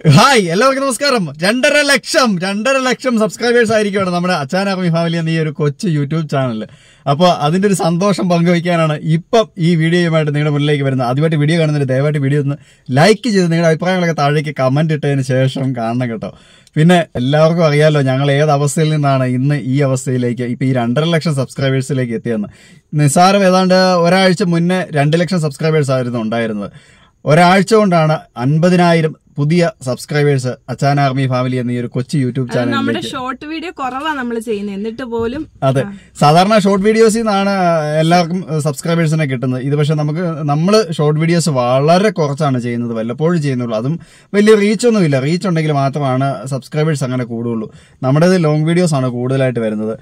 Hi എല്ലാവർക്കും നമസ്കാരം. രണ്ടര ലക്ഷം രണ്ടര ലക്ഷം സബ്സ്ക്രൈബേഴ്സ് ആയിരിക്കുകയാണ് നമ്മുടെ അച്ചാനാർമി ഫാമിലി എന്ന ഈ ഒരു കൊച്ചു യൂട്യൂബ് ചാനൽ അപ്പോൾ അതിന്റെ ഒരു സന്തോഷം പങ്കുവയ്ക്കാനാണ് ഇപ്പം ഈ വീഡിയോയുമായിട്ട് നിങ്ങളുടെ മുന്നിലേക്ക് വരുന്നത്. ആദ്യമായിട്ട് വീഡിയോ കാണുന്നതിന് ദയവായിട്ട് വീഡിയോ ഒന്ന് ലൈക്ക് ചെയ്ത് നിങ്ങളുടെ അഭിപ്രായങ്ങളൊക്കെ താഴേക്ക് കമന്റ് ഇട്ടതിന് ശേഷം കാണണം കേട്ടോ. പിന്നെ എല്ലാവർക്കും അറിയാമല്ലോ ഞങ്ങൾ ഏത് അവസ്ഥയിൽ നിന്നാണ് ഇന്ന് ഈ അവസ്ഥയിലേക്ക് ഇപ്പം ഈ രണ്ടര ലക്ഷം സബ്സ്ക്രൈബേഴ്സിലേക്ക് എത്തിയെന്ന്. നിസ്സാരം ഏതാണ്ട് ഒരാഴ്ച മുന്നേ രണ്ട് ലക്ഷം സബ്സ്ക്രൈബേഴ്സ് ആയിരുന്നു ഉണ്ടായിരുന്നത്. ഒരാഴ്ച കൊണ്ടാണ് അൻപതിനായിരം പുതിയ സബ്സ്ക്രൈബേഴ്സ് അച്ചാൻ ആർമി ഫാമിലി എന്ന ഈ ഒരു കൊച്ചു യൂട്യൂബ് നമ്മുടെ ചാനലിലേക്ക്. ഷോർട്ട് വീഡിയോ കുറവാണ് നമ്മൾ ചെയ്യുന്നത്. എന്നിട്ട് പോലും അതെ. സാധാരണ ഷോർട്ട് വീഡിയോസിൽ നിന്നാണ് എല്ലാവർക്കും സബ്സ്ക്രൈബേഴ്സിനെ കിട്ടുന്നത്. ഇത് പക്ഷെ നമുക്ക് നമ്മൾ ഷോർട്ട് വീഡിയോസ് വളരെ കുറച്ചാണ് ചെയ്യുന്നത്. വല്ലപ്പോഴും ചെയ്യുന്നുള്ളൂ. അതും വലിയ റീച്ച് ഒന്നുമില്ല റീച്ച് ഉണ്ടെങ്കിൽ മാത്രമാണ് സബ്സ്ക്രൈബേഴ്സ് അങ്ങനെ കൂടുള്ളൂ. നമ്മുടേത് ലോങ് വീഡിയോസ് ആണ് കൂടുതലായിട്ട് വരുന്നത്.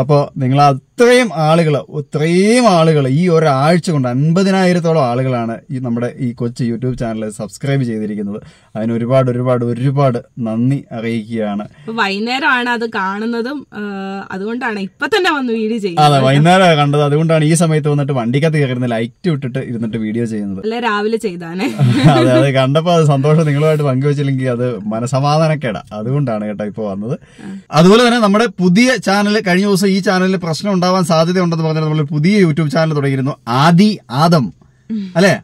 അപ്പോൾ നിങ്ങൾ അത്രയും ആളുകൾ ഇത്രയും ആളുകൾ ഈ ഒരാഴ്ച കൊണ്ട് അൻപതിനായിരത്തോളം ആളുകളാണ് ഈ നമ്മുടെ ഈ കൊച്ചു യൂട്യൂബ് ചാനൽ സബ്സ്ക്രൈബ് ചെയ്തിരിക്കുന്നത്. അതിന് ഒരുപാട് ഒരുപാട് ഒരുപാട് നന്ദി അറിയിക്കുകയാണ്. വൈകുന്നേരമാണ് അത് കാണുന്നതും അതുകൊണ്ടാണ് ഇപ്പൊ തന്നെ വന്ന് വീഡിയോ ചെയ്യുന്നത് അതെ വൈകുന്നേരം കണ്ടത്. അതുകൊണ്ടാണ് ഈ സമയത്ത് വന്നിട്ട് വണ്ടിക്കകത്ത് കയറുന്ന ലൈറ്റ് വിട്ടിട്ട് ഇരുന്നിട്ട് വീഡിയോ ചെയ്യുന്നത്. അല്ല രാവിലെ ചെയ്താണ് അതെ അത് കണ്ടപ്പോ അത് സന്തോഷം നിങ്ങളുമായിട്ട് പങ്കുവച്ചില്ലെങ്കിൽ അത് മനസമാധാനക്കേടാ. അതുകൊണ്ടാണ് കേട്ടോ ഇപ്പൊ വന്നത്. അതുപോലെ തന്നെ നമ്മുടെ പുതിയ ചാനൽ കഴിഞ്ഞ ദിവസം ഈ ചാനലിൽ പ്രശ്നം ഉണ്ടാവാൻ സാധ്യത ഉണ്ടെന്ന് പറഞ്ഞാൽ നമ്മൾ പുതിയ യൂട്യൂബ് ചാനൽ തുടങ്ങിയിരുന്നു. ആദി ആദം. അല്ലെ?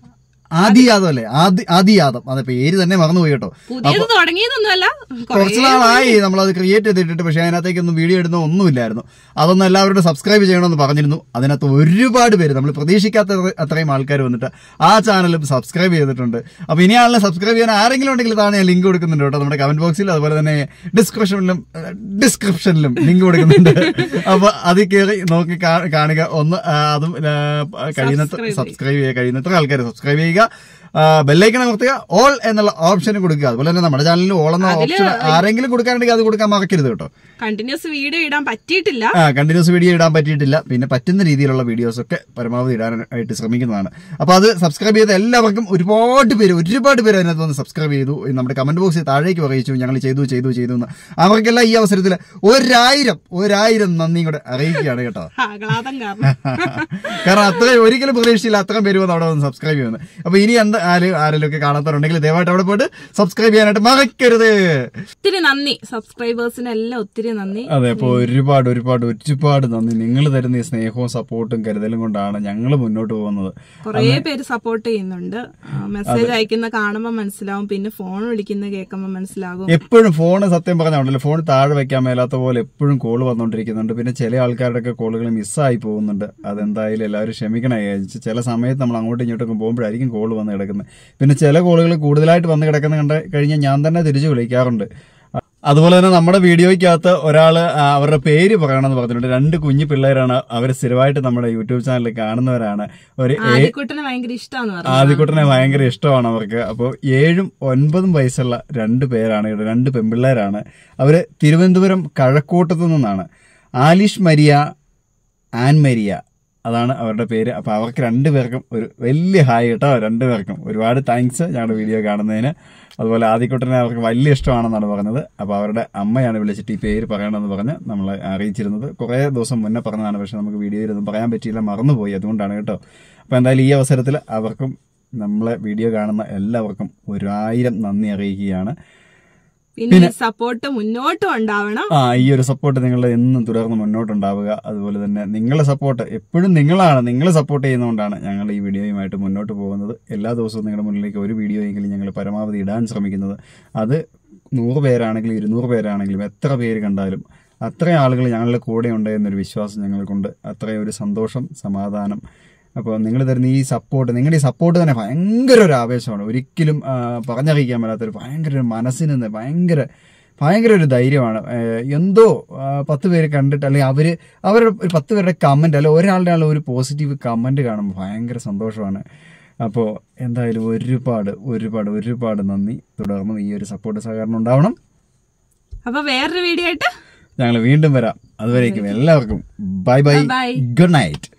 ആദി യാദവ് അല്ലേ? ആദി ആദി യാദവ്. അതെ പേര് തന്നെ മറന്നുപോയി കേട്ടോ പുതിയത് തുടങ്ങിയതൊന്നുമല്ല. കുറച്ച് നാളായി നമ്മളത് ക്രിയേറ്റ് ചെയ്തിട്ടിട്ട് പക്ഷെ അതിനകത്തേക്കൊന്നും വീഡിയോ ഇടുന്ന ഒന്നുമില്ലായിരുന്നു. അതൊന്നും എല്ലാവരും സബ്സ്ക്രൈബ് ചെയ്യണമെന്ന് പറഞ്ഞിരുന്നു. അതിനകത്ത് ഒരുപാട് പേര് നമ്മൾ പ്രതീക്ഷിക്കാത്ത അത്രയും ആൾക്കാർ വന്നിട്ട് ആ ചാനലും സബ്സ്ക്രൈബ് ചെയ്തിട്ടുണ്ട്. അപ്പൊ ഇനി ആളിനെ സബ്സ്ക്രൈബ് ചെയ്യാൻ ആരെങ്കിലും ഉണ്ടെങ്കിൽ താഴെ ഞാൻ ലിങ്ക് കൊടുക്കുന്നുണ്ട് കേട്ടോ നമ്മുടെ കമന്റ് ബോക്സിൽ അതുപോലെ തന്നെ ഡിസ്ക്രിപ്ഷനിലും ഡിസ്ക്രിപ്ഷനിലും ലിങ്ക് കൊടുക്കുന്നുണ്ട്. അപ്പൊ അത് കയറി നോക്കി കാണുക. ഒന്ന് അതും കഴിയുന്നത്ര സബ്സ്ക്രൈബ് ചെയ്യുക. കഴിയുന്നത്ര ആൾക്കാർ സബ്സ്ക്രൈബ് ചെയ്യുക. が、ബെല്ലൈക്കൺ അമർത്തുക ഓൾ എന്നുള്ള ഓപ്ഷൻ കൊടുക്കുക. അതുപോലെ തന്നെ നമ്മുടെ ചാനലിൽ ഓൾ എന്ന ഓപ്ഷൻ ആരെങ്കിലും കൊടുക്കാനുണ്ടെങ്കിൽ അത് കൊടുക്കാൻ മറക്കരുത് കേട്ടോ. കണ്ടിന്യൂസ് വീഡിയോ ഇടാൻ പറ്റിയിട്ടില്ല. കണ്ടിന്യൂസ് വീഡിയോ ഇടാൻ പറ്റിയിട്ടില്ല. പിന്നെ പറ്റുന്ന രീതിയിലുള്ള വീഡിയോസ് ഒക്കെ പരമാവധി ഇടാനായിട്ട് ശ്രമിക്കുന്നതാണ്. അപ്പൊ അത് സബ്സ്ക്രൈബ് ചെയ്ത എല്ലാവർക്കും ഒരുപാട് പേര് ഒരുപാട് പേര് അതിനകത്ത് വന്ന് സബ്സ്ക്രൈബ് ചെയ്തു. നമ്മുടെ കമന്റ് ബോക്സിൽ താഴേക്ക് അറിയിച്ചു ഞങ്ങൾ ചെയ്തു ചെയ്തു ചെയ്തു എന്ന്. അവർക്കെല്ലാം ഈ അവസരത്തിൽ ഒരായിരം ഒരായിരം നന്ദി കൂടെ അറിയിക്കുകയാണ് കേട്ടോ. കാരണം. കാരണം അത്രയും ഒരിക്കലും പ്രതീക്ഷയില്ല അത്രയും പേര് വന്ന് അവിടെ വന്ന് സബ്സ്ക്രൈബ് ചെയ്യുന്നത് അപ്പൊ ഇനി എന്ത് ആര് ആരെങ്കിലും ഒക്കെ കാണാത്തവരുണ്ടെങ്കിൽ ദയവായിട്ട് അവിടെ പോയിട്ട് സബ്സ്ക്രൈബ് ചെയ്യാനായിട്ട് മറക്കരുത്. ഒത്തിരി നന്ദി. സബ്സ്ക്രൈബേഴ്സിനെല്ലാം ഒത്തിരി നന്ദി. അതെ അപ്പൊ ഒരുപാട് ഒരുപാട് ഒരുപാട് നന്ദി. നിങ്ങൾ തരുന്ന ഈ സ്നേഹവും സപ്പോർട്ടും കരുതലും കൊണ്ടാണ് ഞങ്ങൾ മുന്നോട്ട് പോകുന്നത്. കുറേ പേര് സപ്പോർട്ട് ചെയ്യുന്നുണ്ട്. മെസ്സേജ് അയക്കുന്ന കാണുമ്പോൾ മനസ്സിലാവും. പിന്നെ ഫോൺ വിളിക്കുന്ന കേൾക്കുമ്പോൾ മനസ്സിലാകും. എപ്പോഴും ഫോൺ സത്യം പറഞ്ഞാണല്ലോ ഫോൺ താഴെ വെക്കാൻ മേലാത്ത പോലെ എപ്പോഴും കോൾ വന്നുകൊണ്ടിരിക്കുന്നുണ്ട്. പിന്നെ ചില ആൾക്കാരുടെ ഒക്കെ കോളുകൾ മിസ്സായി പോകുന്നുണ്ട്. അതെന്തായാലും എല്ലാവരും ക്ഷമിക്കണേ. ചില സമയത്ത് നമ്മൾ അങ്ങോട്ടും ഇങ്ങോട്ടൊക്കെ പോകുമ്പോഴായിരിക്കും കോൾ വന്ന് കിടക്കുന്നത് പിന്നെ ചില കോളുകൾ കൂടുതലായിട്ട് വന്ന് കിടക്കുന്ന കണ്ട് കഴിഞ്ഞാൽ ഞാൻ തന്നെ തിരിച്ചു വിളിക്കാറുണ്ട്. അതുപോലെ തന്നെ നമ്മുടെ വീഡിയോയ്ക്കകത്ത് ഒരാൾ അവരുടെ പേര് പറയണമെന്ന് പറഞ്ഞിട്ടുണ്ട്. രണ്ട് കുഞ്ഞു പിള്ളേരാണ് അവർ സ്ഥിരമായിട്ട് നമ്മുടെ യൂട്യൂബ് ചാനലിൽ കാണുന്നവരാണ്. ഒരു ആദ്യക്കുട്ടനെ ഭയങ്കര ഇഷ്ടമാണ് അവർക്ക്. അപ്പോൾ ഏഴും ഒൻപതും വയസ്സുള്ള രണ്ട് പേരാണ് ഇവിടെ രണ്ട് പെൺപിള്ളേരാണ്. അവർ തിരുവനന്തപുരം കഴക്കൂട്ടത്തു നിന്നാണ്. Alish Maria Ann Maria. അതാണ് അവരുടെ പേര്. അപ്പോൾ അവർക്ക് രണ്ടുപേർക്കും ഒരു വലിയ ഹായ് കേട്ടോ. രണ്ടുപേർക്കും ഒരുപാട് താങ്ക്സ് ഞങ്ങളുടെ വീഡിയോ കാണുന്നതിന്. അതുപോലെ ആദ്യക്കുട്ടനെ അവർക്ക് വലിയ ഇഷ്ടമാണെന്നാണ് പറഞ്ഞത്. അപ്പോൾ അവരുടെ അമ്മയാണ് വിളിച്ചിട്ട് ഈ പേര് പറയണമെന്ന് പറഞ്ഞ് നമ്മളെ അറിയിച്ചിരുന്നത്. കുറേ ദിവസം മുന്നേ പറഞ്ഞതാണ്. പക്ഷേ നമുക്ക് വീഡിയോയിലൊന്നും പറയാൻ പറ്റിയില്ല. മറന്നുപോയി. അതുകൊണ്ടാണ് കേട്ടോ. അപ്പോൾ എന്തായാലും ഈ അവസരത്തിൽ അവർക്കും നമ്മളെ വീഡിയോ കാണുന്ന എല്ലാവർക്കും ഒരായിരം നന്ദി അറിയിക്കുകയാണ്. പിന്നെ സപ്പോർട്ട് മുന്നോട്ടും ഉണ്ടാവണം. ആ ഈ ഒരു സപ്പോർട്ട് നിങ്ങൾ എന്നും തുടർന്ന് മുന്നോട്ടുണ്ടാവുക. അതുപോലെ തന്നെ നിങ്ങളെ സപ്പോർട്ട് എപ്പോഴും നിങ്ങളാണ്. നിങ്ങൾ സപ്പോർട്ട് ചെയ്യുന്നതുകൊണ്ടാണ് ഞങ്ങൾ ഈ വീഡിയോയുമായിട്ട് മുന്നോട്ട് പോകുന്നത്. എല്ലാ ദിവസവും നിങ്ങളുടെ മുന്നിലേക്ക് ഒരു വീഡിയോ എങ്കിലും ഞങ്ങൾ പരമാവധി ഇടാൻ ശ്രമിക്കുന്നത്. അത് നൂറ് പേരാണെങ്കിലും ഇരുന്നൂറ് പേരാണെങ്കിലും എത്ര പേര് കണ്ടാലും അത്രയും ആളുകൾ ഞങ്ങളുടെ കൂടെ ഉണ്ട് എന്നൊരു വിശ്വാസം ഞങ്ങൾക്കുണ്ട്. അത്രയും ഒരു സന്തോഷം സമാധാനം അപ്പോൾ നിങ്ങൾ തരുന്ന ഈ സപ്പോർട്ട് നിങ്ങളുടെ ഈ സപ്പോർട്ട് തന്നെ ഭയങ്കര ഒരു ആവേശമാണ്. ഒരിക്കലും പറഞ്ഞറിയിക്കാൻ മേലാത്തൊരു ഭയങ്കര ഒരു മനസ്സിന് ഭയങ്കര ഭയങ്കര ഒരു ധൈര്യമാണ്. എന്തോ പത്ത് പേര് കണ്ടിട്ട് അല്ലെങ്കിൽ അവർ അവരുടെ ഒരു പത്ത് പേരുടെ കമന്റ് അല്ലെങ്കിൽ ഒരാളുടെ ഒരു പോസിറ്റീവ് കമന്റ് കാണുമ്പോൾ ഭയങ്കര സന്തോഷമാണ്. അപ്പോൾ എന്തായാലും ഒരുപാട് ഒരുപാട് ഒരുപാട് നന്ദി. തുടർന്നും ഈ ഒരു സപ്പോർട്ട് സഹകരണം ഉണ്ടാവണം. അപ്പോൾ വേറൊരു വീഡിയോ ആയിട്ട് ഞങ്ങൾ വീണ്ടും വരാം. അതുവരേക്കും എല്ലാവർക്കും. Bye bye. Good night